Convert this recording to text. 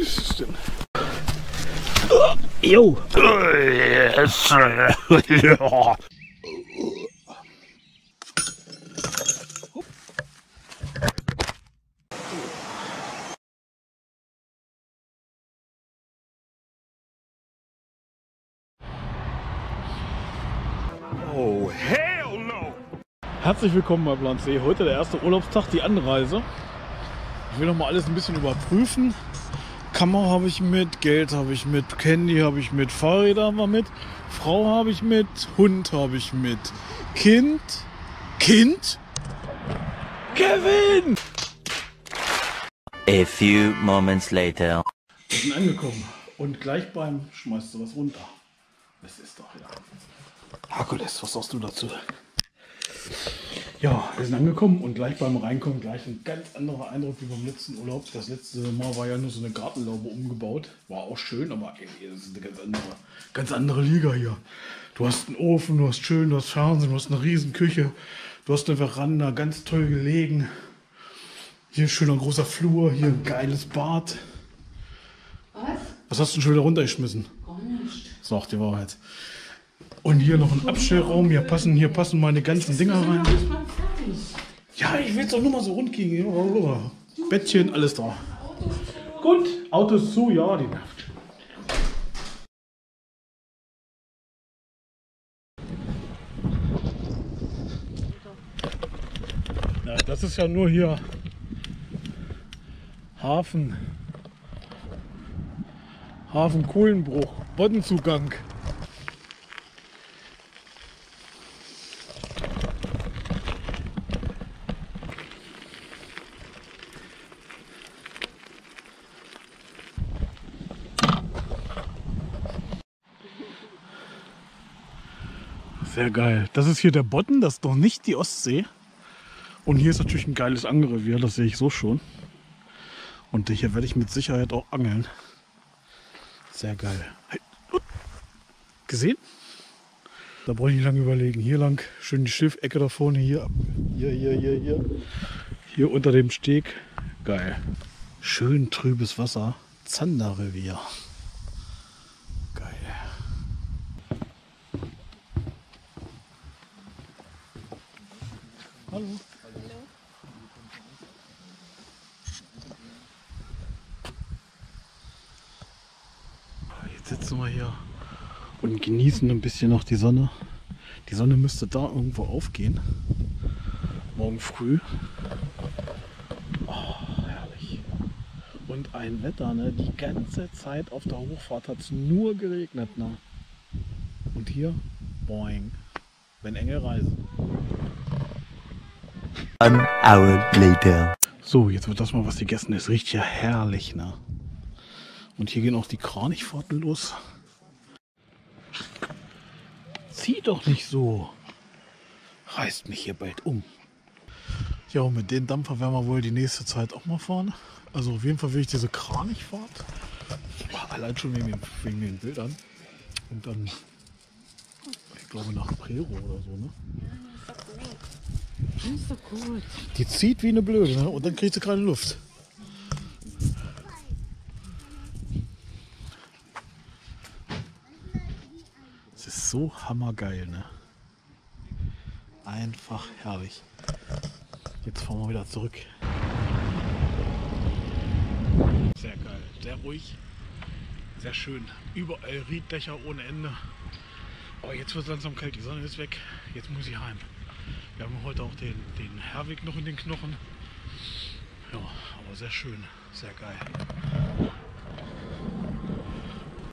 Es denn? Jo. Oh, hell no! Herzlich willkommen bei Plan C. Heute der erste Urlaubstag, die Anreise. Ich will noch mal alles ein bisschen überprüfen. Kamera habe ich mit, Geld habe ich mit, Candy habe ich mit, Fahrräder haben wir mit, Frau habe ich mit, Hund habe ich mit, Kind, Kind, Kevin! A few moments later. Wir sind angekommen und gleich beim schmeißt du was runter. Das ist doch ja. Herkules, was sagst du dazu? Ja, wir sind angekommen und gleich beim Reinkommen gleich ein ganz anderer Eindruck wie beim letzten Urlaub. Das letzte Mal war ja nur so eine Gartenlaube umgebaut. War auch schön, aber ey, das ist eine ganz andere, ganz andere Liga hier. Du hast einen Ofen, du hast schön, du hast Fernsehen, du hast eine riesen Küche, du hast eine Veranda, ganz toll gelegen. Hier ein schöner großer Flur, hier ein geiles Bad. Was? Was hast du denn schon wieder runtergeschmissen? Gar nicht. Sagt die Wahrheit. Und hier noch ein Abstellraum. Hier passen, hier passen meine ganzen Dinger rein. Ja, ich will es doch nur mal so rund kriegen. Bettchen, alles da. Gut, Autos zu, ja, die nervt. Ja, das ist ja nur hier Hafen. Hafen Kohlenbruch, Boddenzugang. Sehr geil. Das ist hier der Bodden, das ist doch nicht die Ostsee. Und hier ist natürlich ein geiles Angelrevier, das sehe ich so schon. Und hier werde ich mit Sicherheit auch angeln. Sehr geil. Gesehen? Da brauche ich nicht lange überlegen. Hier lang, schön die Schiffecke da vorne, hier, hier, hier, hier, hier. Hier unter dem Steg. Geil. Schön trübes Wasser. Zanderrevier. Hallo. Jetzt sitzen wir hier und genießen ein bisschen noch die Sonne. Die Sonne müsste da irgendwo aufgehen. Morgen früh. Oh, herrlich. Und ein Wetter, ne? Die ganze Zeit auf der Hochfahrt hat es nur geregnet, ne? Und hier, boing. Wenn enge Reise. One hour later. So, jetzt wird das mal was gegessen. Es riecht ja herrlich, ne? Und hier gehen auch die Kranichfahrten los. Zieh doch nicht so. Reißt mich hier bald um. Ja, und mit dem Dampfer werden wir wohl die nächste Zeit auch mal fahren. Also auf jeden Fall will ich diese Kranichfahrt. Allein schon wegen den, wegen den Bildern. Und dann, ich glaube nach Prero oder so, ne? Ist doch gut. Die zieht wie eine Blöde, ne? Und dann kriegt sie keine Luft. Es ist so hammergeil, ne? Einfach herrlich. Jetzt fahren wir wieder zurück. Sehr geil, sehr ruhig, sehr schön. Überall Rieddächer ohne Ende. Aber jetzt wird es langsam kalt, die Sonne ist weg. Jetzt muss ich heim. Wir haben heute auch den, den Herweg noch in den Knochen. Ja, aber sehr schön, sehr geil.